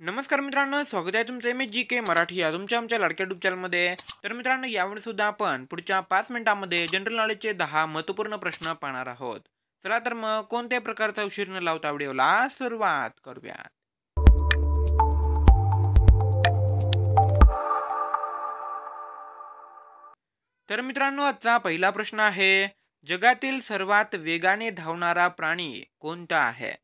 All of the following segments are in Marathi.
नमस्कार मित्रांनो स्वागत आहे तुमचं M H G K Marathi या तुमच्या आमच्या लाडक्या युट्यूब चॅनलमध्ये तर मित्रांनो यावेळी सुद्धा आपण पुढच्या पाच मिनिटांमध्ये जनरल नॉलेजचे दहा महत्त्वपूर्ण प्रश्न पाहणार आहोत. चला तर मग कोणत्याही प्रकारचा उशीर न लावता व्हिडिओला सुरुवात करूया तर मित्रांनो आजचा पहिला प्रश्न आहे जगातील सर्वात वेगाने धावणारा प्राणी कोणता आहे?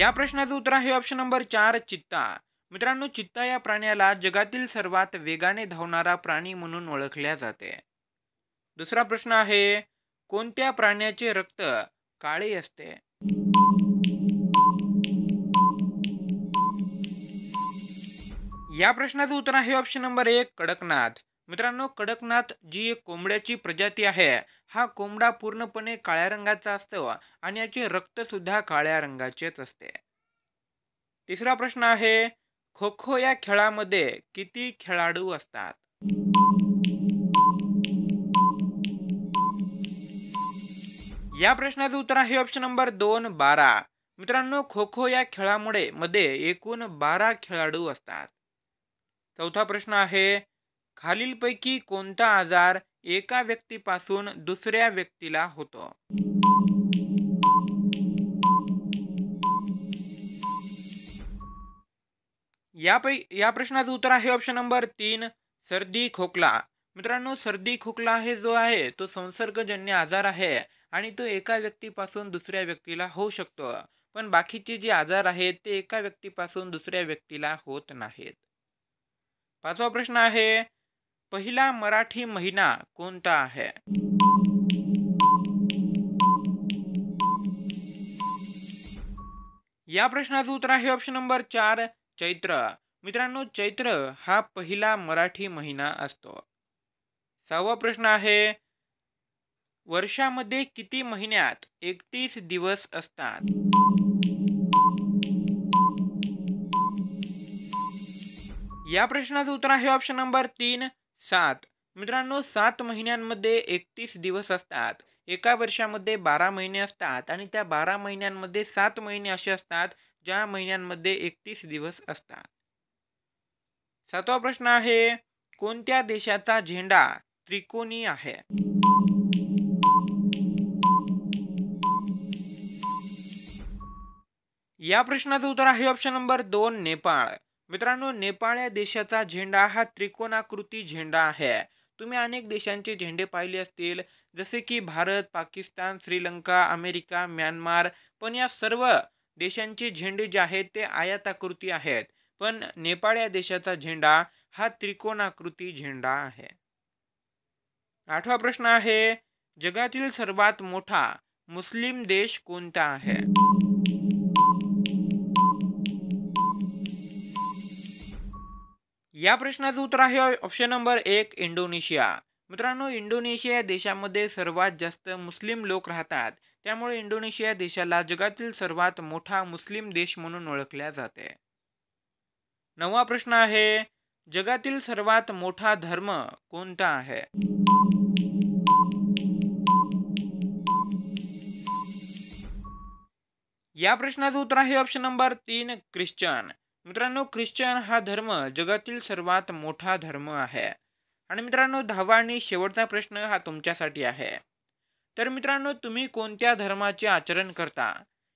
या प्रश्नाचं उत्तर आहे ऑप्शन नंबर चार चित्ता. मित्रांनो चित्ता या प्राण्याला जगातील सर्वात वेगाने धावणारा प्राणी म्हणून ओळखल्या जाते. दुसरा प्रश्न आहे कोणत्या प्राण्याचे रक्त काळे असते? या प्रश्नाचं उत्तर आहे ऑप्शन नंबर एक कडकनाथ. मित्रांनो कडकनाथ जी एक कोंबड्याची प्रजाती आहे हा कोंबडा पूर्णपणे काळ्या रंगाचा असतो आणि याचे रक्त सुद्धा काळ्या रंगाचेच असते. तिसरा प्रश्न आहे खो खो या खेळामध्ये किती खेळाडू असतात? या प्रश्नाचं उत्तर आहे ऑप्शन नंबर दोन बारा. मित्रांनो खो खो या खेळामुळे मध्ये एकूण बारा खेळाडू असतात. चौथा प्रश्न आहे खालीलपैकी कोणता आजार एका व्यक्तीपासून दुसऱ्या व्यक्तीला होतो. यापै या प्रश्नाचं उत्तर आहे ऑप्शन नंबर तीन सर्दी खोकला. मित्रांनो सर्दी खोकला हे जो आहे तो संसर्गजन्य आजार आहे आणि तो एका व्यक्तीपासून दुसऱ्या व्यक्तीला होऊ शकतो. पण बाकीचे जे आजार आहेत ते एका व्यक्तीपासून दुसऱ्या व्यक्तीला होत नाहीत. पाचवा प्रश्न आहे पहिला मराठी महिना कोणता आहे? या प्रश्नाचं उत्तर आहे ऑप्शन नंबर चार चैत्र. मित्रांनो चैत्र हा पहिला मराठी महिना असतो. सहावा प्रश्न आहे वर्षामध्ये किती महिन्यात एकतीस दिवस असतात? या प्रश्नाचं उत्तर आहे ऑप्शन नंबर तीन सात. मित्रांनो सात महिन्यांमध्ये एकतीस दिवस असतात. एका वर्षामध्ये बारा महिने असतात आणि त्या बारा महिन्यांमध्ये सात महिने असे असतात ज्या महिन्यांमध्ये एकतीस दिवस असतात. सातवा प्रश्न आहे कोणत्या देशाचा झेंडा त्रिकोणी आहे? या प्रश्नाचं उत्तर आहे ऑप्शन नंबर दोन नेपाळ. मित्रांनो नेपाळ या देशाचा झेंडा हा त्रिकोणाकृती झेंडा आहे. तुम्ही अनेक देशांचे झेंडे पाहिले असतील जसे की भारत पाकिस्तान श्रीलंका अमेरिका म्यानमार पण या सर्व देशांचे झेंडे जे आहेत ते आयताकृती आहेत. पण नेपाळ या देशाचा झेंडा हा त्रिकोणाकृती झेंडा आहे. आठवा प्रश्न आहे जगातील सर्वात मोठा मुस्लिम देश कोणता आहे? या प्रश्नाचं उत्तर आहे ऑप्शन नंबर एक इंडोनेशिया. मित्रांनो इंडोनेशिया या देशामध्ये सर्वात जास्त मुस्लिम लोक राहतात. त्यामुळे इंडोनेशिया देशाला जगातील सर्वात मोठा मुस्लिम देश म्हणून ओळखल्या जाते. नववा प्रश्न आहे जगातील सर्वात मोठा धर्म कोणता आहे? या प्रश्नाचं उत्तर आहे ऑप्शन नंबर तीन ख्रिश्चन. मित्रांनो ख्रिश्चन हा धर्म जगातील सर्वात मोठा धर्म आहे. आणि मित्रांनो दहावा आणि शेवटचा प्रश्न हा तुमच्यासाठी आहे. तर मित्रांनो तुम्ही कोणत्या धर्माचे आचरण करता?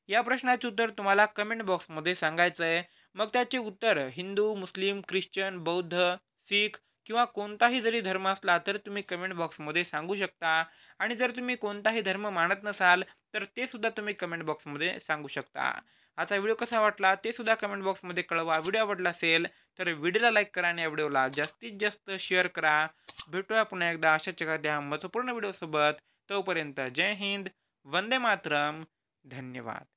या प्रश्नाचे उत्तर तुम्हाला कमेंट बॉक्समध्ये सांगायचं आहे मग त्याचे उत्तर हिंदू मुस्लिम ख्रिश्चन बौद्ध सिख किंवा कोणताही जरी धर्म असला तर तुम्ही कमेंट बॉक्समध्ये सांगू शकता. आणि जर तुम्ही कोणताही धर्म मानत नसाल तर ते सुद्धा तुम्ही कमेंट बॉक्समध्ये सांगू शकता. आजचा व्हिडिओ कसा वाटला ते सुद्धा कमेंट बॉक्समध्ये कळवा. व्हिडिओ आवडला असेल तर व्हिडिओला लाईक करा आणि या व्हिडिओला जास्तीत जास्त शेअर करा. भेटूया पुन्हा एकदा अशाच एखाद्या महत्त्वपूर्ण व्हिडिओसोबत तोपर्यंत जय हिंद वंदे मातरम. धन्यवाद.